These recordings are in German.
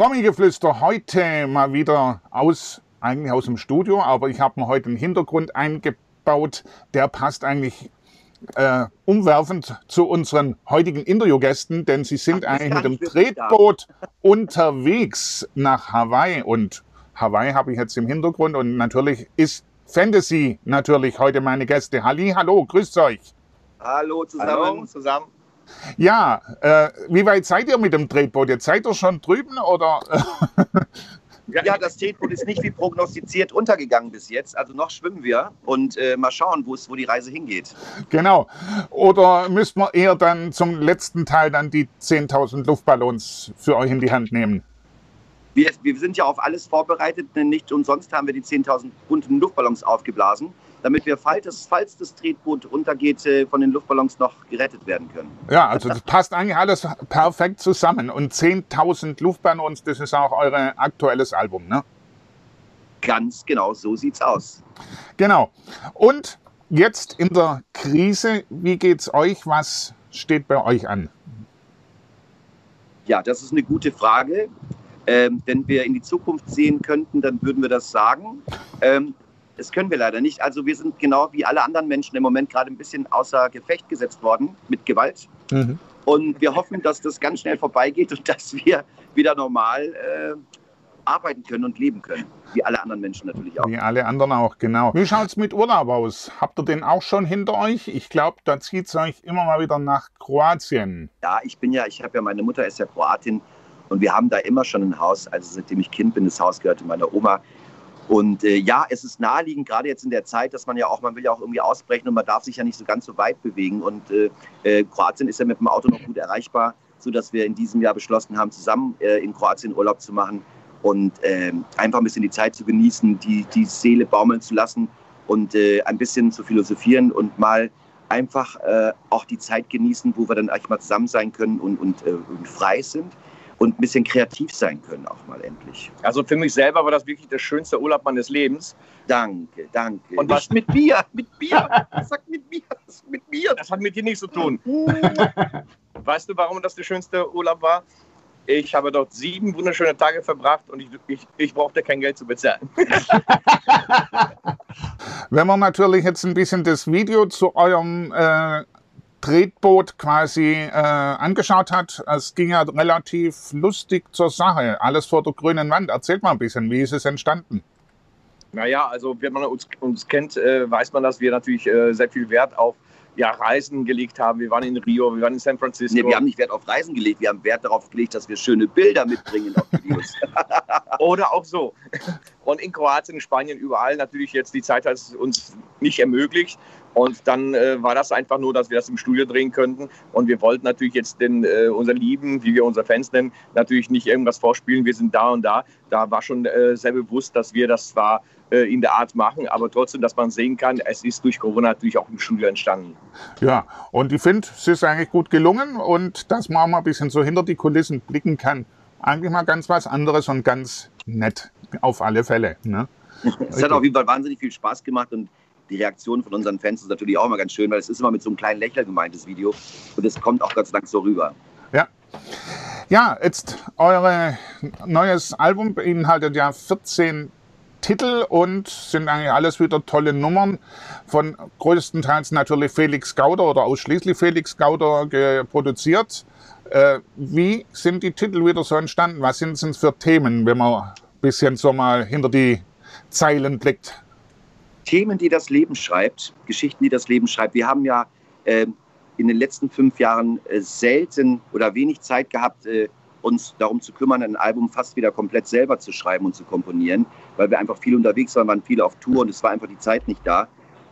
Promi-Geflüster heute mal wieder aus, eigentlich aus dem Studio, aber ich habe mir heute einen Hintergrund eingebaut, der passt eigentlich äh, umwerfend zu unseren heutigen Interviewgästen, denn sie sind Ach, eigentlich mit dem Tretboot unterwegs nach Hawaii und Hawaii habe ich jetzt im Hintergrund und natürlich ist Fantasy natürlich heute meine Gäste. Halli, hallo, grüßt euch. Hallo zusammen. Hallo zusammen. Ja, äh, wie weit seid ihr mit dem Tretboot? Jetzt seid ihr schon drüben oder? Ja, das Tretboot ist nicht wie prognostiziert untergegangen bis jetzt. Also noch schwimmen wir und äh, mal schauen, wo es, wo die Reise hingeht. genau. Oder müsst man eher dann zum letzten Teil dann die 10.000 Luftballons für euch in die Hand nehmen? Wir, wir sind ja auf alles vorbereitet, denn nicht umsonst haben wir die 10.000 bunten Luftballons aufgeblasen, damit wir, falls das, falls das Tretboot untergeht, äh, von den Luftballons noch gerettet werden können. Ja, also das passt eigentlich alles perfekt zusammen. Und 10.000 Luftballons, das ist auch euer aktuelles Album, ne? Ganz genau, so sieht's aus. Genau. Und jetzt in der Krise, wie geht's euch? Was steht bei euch an? Ja, das ist eine gute Frage. Ähm, wenn wir in die Zukunft sehen könnten, dann würden wir das sagen. Ähm, das können wir leider nicht. Also wir sind genau wie alle anderen Menschen im Moment gerade ein bisschen außer Gefecht gesetzt worden mit Gewalt. Mhm. Und wir hoffen, dass das ganz schnell vorbeigeht und dass wir wieder normal äh, arbeiten können und leben können. Wie alle anderen Menschen natürlich auch. Wie alle anderen auch, genau. Wie schaut's mit Urlaub aus? Habt ihr den auch schon hinter euch? Ich glaube, da zieht's euch immer mal wieder nach Kroatien. Ja, ich bin ja, ich habe ja, meine Mutter ist ja Kroatin und wir haben da immer schon ein Haus. Also seitdem ich Kind bin, das Haus gehörte meiner Oma. Und äh, ja, es ist naheliegend, gerade jetzt in der Zeit, dass man ja auch, man will ja auch irgendwie ausbrechen und man darf sich ja nicht so ganz so weit bewegen. Und äh, äh, Kroatien ist ja mit dem Auto noch gut erreichbar, sodass wir in diesem Jahr beschlossen haben, zusammen äh, in Kroatien Urlaub zu machen und ähm, einfach ein bisschen die Zeit zu genießen, die, die Seele baumeln zu lassen und äh, ein bisschen zu philosophieren und mal einfach äh, auch die Zeit genießen, wo wir dann eigentlich mal zusammen sein können und, und, äh, und frei sind und ein bisschen kreativ sein können auch mal endlich. Also für mich selber war das wirklich der schönste Urlaub meines Lebens. Danke, danke. Und was- Nicht mit Bier, mit Bier. Sag mit Bier, mit Bier. Das hat mit dir nichts zu tun. Weißt du, warum das der schönste Urlaub war? Ich habe dort sieben wunderschöne Tage verbracht und ich, ich, ich brauchte kein Geld zu bezahlen. Wenn man natürlich jetzt ein bisschen das Video zu eurem äh, Tretboot quasi äh, angeschaut hat, es ging ja relativ lustig zur Sache. Alles vor der grünen Wand. Erzählt mal ein bisschen, wie ist es entstanden? Naja, also wenn man uns, uns kennt, äh, weiß man, dass wir natürlich äh, sehr viel Wert auf ja, Reisen gelegt haben. Wir waren in Rio, wir waren in San Francisco. Nee, wir haben nicht Wert auf Reisen gelegt, wir haben Wert darauf gelegt, dass wir schöne Bilder mitbringen auf Videos. Oder auch so. Und in Kroatien, Spanien, überall natürlich jetzt die Zeit hat es uns nicht ermöglicht. Und dann äh, war das einfach nur, dass wir das im Studio drehen könnten. Und wir wollten natürlich jetzt den, äh, unseren Lieben, wie wir unsere Fans nennen, natürlich nicht irgendwas vorspielen. Wir sind da und da. Da war schon äh, sehr bewusst, dass wir das zwar äh, in der Art machen, aber trotzdem, dass man sehen kann, es ist durch Corona natürlich auch im Studio entstanden. Ja, und ich finde, es ist eigentlich gut gelungen und dass man auch mal ein bisschen so hinter die Kulissen blicken kann. Eigentlich mal ganz was anderes und ganz nett, auf alle Fälle. Ne? Es hat auf jeden Fall wahnsinnig viel Spaß gemacht und die Reaktion von unseren Fans ist natürlich auch immer ganz schön, weil es ist immer mit so einem kleinen Lächeln gemeint, das Video. Und es kommt auch Gott sei Dank so rüber. Ja. Ja, jetzt euer neues Album beinhaltet ja 14 Titel und sind eigentlich alles wieder tolle Nummern. Von größtenteils natürlich Felix Gauder oder ausschließlich Felix Gauder produziert. Äh, wie sind die Titel wieder so entstanden? Was sind es für Themen, wenn man bisschen so mal hinter die Zeilen blickt? Themen, die das Leben schreibt, Geschichten, die das Leben schreibt. Wir haben ja ähm, in den letzten fünf Jahren äh, selten oder wenig Zeit gehabt, äh, uns darum zu kümmern, ein Album fast wieder komplett selber zu schreiben und zu komponieren, weil wir einfach viel unterwegs waren, waren viele auf Tour und es war einfach die Zeit nicht da.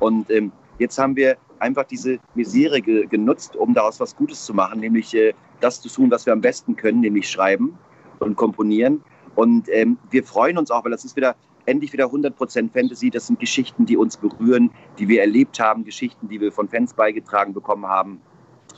Und ähm, jetzt haben wir einfach diese Misere ge genutzt, um daraus was Gutes zu machen, nämlich äh, das zu tun, was wir am besten können, nämlich schreiben und komponieren. Und ähm, wir freuen uns auch, weil das ist wieder endlich wieder 100% Fantasy. Das sind Geschichten, die uns berühren, die wir erlebt haben, Geschichten, die wir von Fans beigetragen bekommen haben.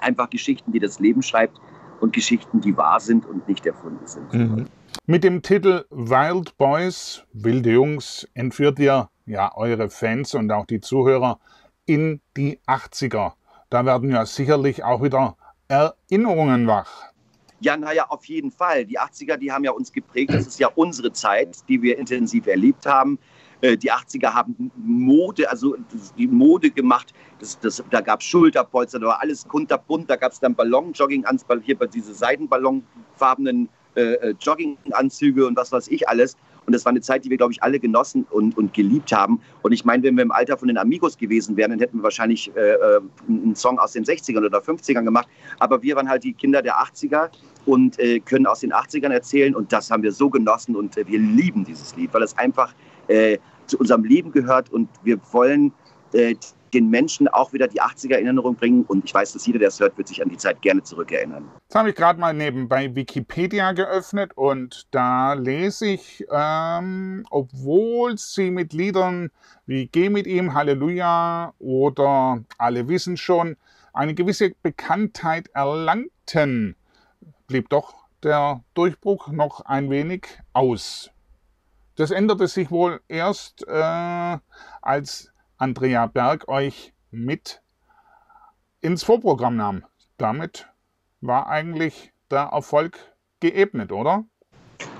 Einfach Geschichten, die das Leben schreibt und Geschichten, die wahr sind und nicht erfunden sind. Mit dem Titel Wild Boys, wilde Jungs, entführt ihr ja eure Fans und auch die Zuhörer in die 80er. Da werden ja sicherlich auch wieder Erinnerungen wach. Ja, naja, auf jeden Fall. Die 80er, die haben ja uns geprägt. Das ist ja unsere Zeit, die wir intensiv erlebt haben. Äh, die 80er haben Mode, also die Mode gemacht. Das, das, da gab es Schulterpolster, da war alles kunterbunt. Da gab es dann Ballon-Jogging-Anzüge, hier diese Seidenballonfarbenen äh, äh, Jogginganzüge und was weiß ich alles. Und das war eine Zeit, die wir, glaube ich, alle genossen und, und geliebt haben. Und ich meine, wenn wir im Alter von den Amigos gewesen wären, dann hätten wir wahrscheinlich äh, äh einen Song aus den 60ern oder 50ern gemacht. Aber wir waren halt die Kinder der 80er und äh, können aus den 80ern erzählen. Und das haben wir so genossen und äh, wir lieben dieses Lied, weil es einfach äh, zu unserem Leben gehört und wir wollen äh, den Menschen auch wieder die 80er Erinnerung bringen. Und ich weiß, dass jeder, der es hört, wird sich an die Zeit gerne zurückerinnern. Jetzt habe ich gerade mal nebenbei Wikipedia geöffnet und da lese ich, ähm, obwohl sie mit Liedern wie Geh mit ihm, Halleluja oder Alle wissen schon eine gewisse Bekanntheit erlangten, blieb doch der Durchbruch noch ein wenig aus. Das änderte sich wohl erst, äh, als Andrea Berg euch mit ins Vorprogramm nahm. Damit war eigentlich der Erfolg geebnet, oder?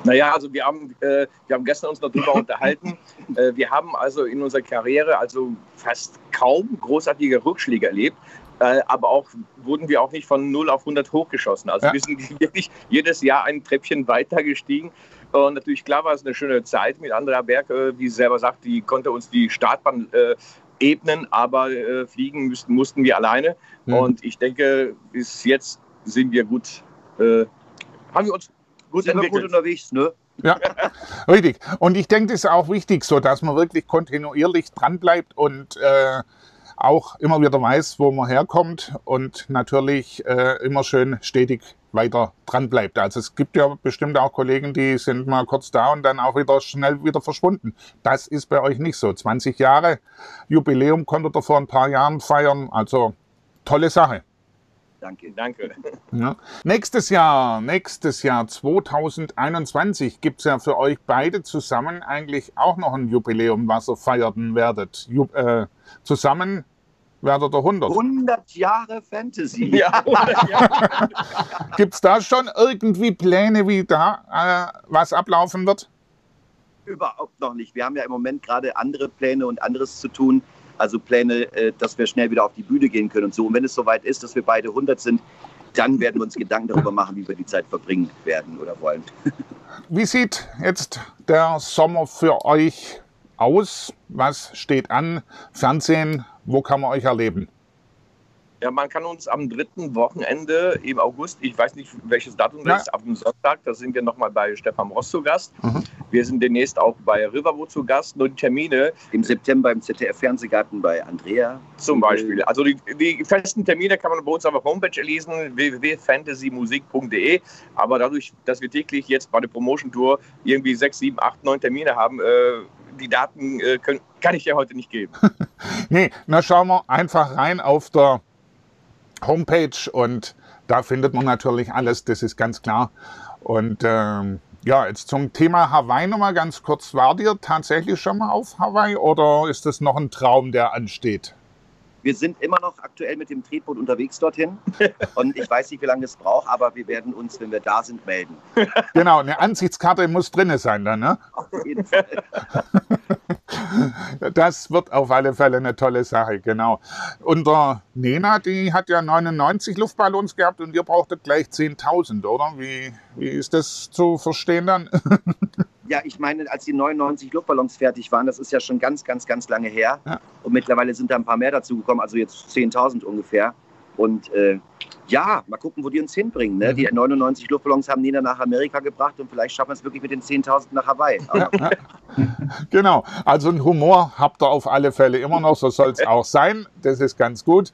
Naja, also wir haben, äh, wir haben gestern uns noch darüber unterhalten. Äh, wir haben also in unserer Karriere also fast kaum großartige Rückschläge erlebt. Äh, aber auch wurden wir auch nicht von 0 auf 100 hochgeschossen. Also ja. wir sind wirklich jedes Jahr ein Treppchen weiter gestiegen. Und natürlich, klar war es eine schöne Zeit mit Andrea Berg, äh, wie sie selber sagt, die konnte uns die Startbahn äh, ebnen, aber äh, fliegen müssten, mussten wir alleine. Mhm. Und ich denke, bis jetzt sind wir gut, äh, haben wir uns gut sind entwickelt. gut unterwegs, ne? Ja, richtig. Und ich denke, das ist auch wichtig, so dass man wirklich kontinuierlich dranbleibt und äh, auch immer wieder weiß, wo man herkommt und natürlich äh, immer schön stetig weiter dran bleibt. Also es gibt ja bestimmt auch Kollegen, die sind mal kurz da und dann auch wieder schnell wieder verschwunden. Das ist bei euch nicht so. 20 Jahre Jubiläum konntet ihr vor ein paar Jahren feiern. Also tolle Sache. Danke, danke. Ja. Nächstes Jahr, nächstes Jahr 2021 gibt es ja für euch beide zusammen eigentlich auch noch ein Jubiläum, was ihr feiern werdet. Ju äh, zusammen werdet ihr 100. 100 Jahre Fantasy. Ja, Gibt es da schon irgendwie Pläne, wie da äh, was ablaufen wird? Überhaupt noch nicht. Wir haben ja im Moment gerade andere Pläne und anderes zu tun. Also Pläne, äh, dass wir schnell wieder auf die Bühne gehen können und so. Und wenn es soweit ist, dass wir beide 100 sind, dann werden wir uns Gedanken darüber machen, wie wir die Zeit verbringen werden oder wollen. Wie sieht jetzt der Sommer für euch aus? Was steht an? Fernsehen, wo kann man euch erleben? Ja, man kann uns am dritten Wochenende im August, ich weiß nicht welches Datum das ja. ist, ab dem Sonntag, da sind wir nochmal bei Stefan Ross zu Gast. Mhm. Wir sind demnächst auch bei Riverwood zu Gast. Nur die Termine. Im September im ZDF-Fernsehgarten bei Andrea. Zum Beispiel. Also die, die, festen Termine kann man bei uns auf der Homepage lesen, www.fantasymusik.de. Aber dadurch, dass wir täglich jetzt bei der Promotion Tour irgendwie sechs, sieben, acht, neun Termine haben, äh, die Daten äh, können, kann ich dir heute nicht geben. nee, na schauen wir einfach rein auf der Homepage und da findet man natürlich alles, das ist ganz klar. Und ähm, ja, jetzt zum Thema Hawaii nochmal ganz kurz. War ihr tatsächlich schon mal auf Hawaii oder ist das noch ein Traum, der ansteht? Wir sind immer noch aktuell mit dem Tretboot unterwegs dorthin. Und ich weiß nicht, wie lange es braucht, aber wir werden uns, wenn wir da sind, melden. Genau, eine Ansichtskarte muss drin sein dann, ne? Auf jeden Fall. Das wird auf alle Fälle eine tolle Sache, genau. Und der Nena, die hat ja 99 Luftballons gehabt und ihr brauchtet gleich 10.000, oder? Wie, wie ist das zu verstehen dann? Ja, ich meine, als die 99 Luftballons fertig waren, das ist ja schon ganz, ganz, ganz lange her. Ja. Und mittlerweile sind da ein paar mehr dazugekommen, also jetzt 10.000 ungefähr. Und äh, ja, mal gucken, wo die uns hinbringen. Ne? Mhm. Die 99 Luftballons haben Nina nach Amerika gebracht und vielleicht schaffen wir es wirklich mit den 10.000 nach Hawaii. Genau, also ein Humor habt ihr auf alle Fälle immer noch, so soll es auch sein. Das ist ganz gut.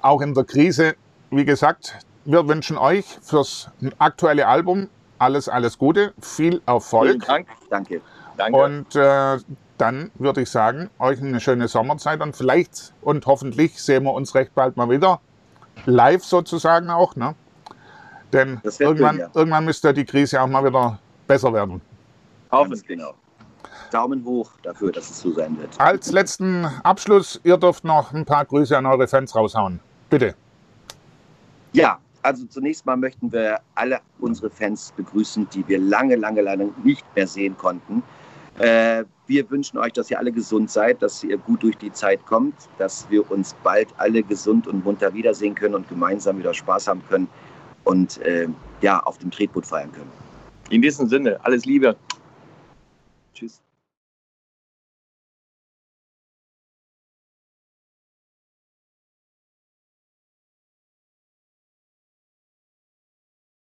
Auch in der Krise, wie gesagt, wir wünschen euch fürs aktuelle Album alles, alles Gute, viel Erfolg. Vielen Dank. Danke. Danke. Und äh, dann würde ich sagen, euch eine schöne Sommerzeit und vielleicht und hoffentlich sehen wir uns recht bald mal wieder live sozusagen auch. Ne? Denn irgendwann, gut, ja. irgendwann müsste die Krise auch mal wieder besser werden. Hoffentlich. Genau. Daumen hoch dafür, dass es so sein wird. Als letzten Abschluss, ihr dürft noch ein paar Grüße an eure Fans raushauen. Bitte. Ja, also zunächst mal möchten wir alle unsere Fans begrüßen, die wir lange, lange, lange nicht mehr sehen konnten. Äh, wir wünschen euch, dass ihr alle gesund seid, dass ihr gut durch die Zeit kommt, dass wir uns bald alle gesund und munter wiedersehen können und gemeinsam wieder Spaß haben können und äh, ja, auf dem Tretboot feiern können. In diesem Sinne, alles Liebe. Tschüss.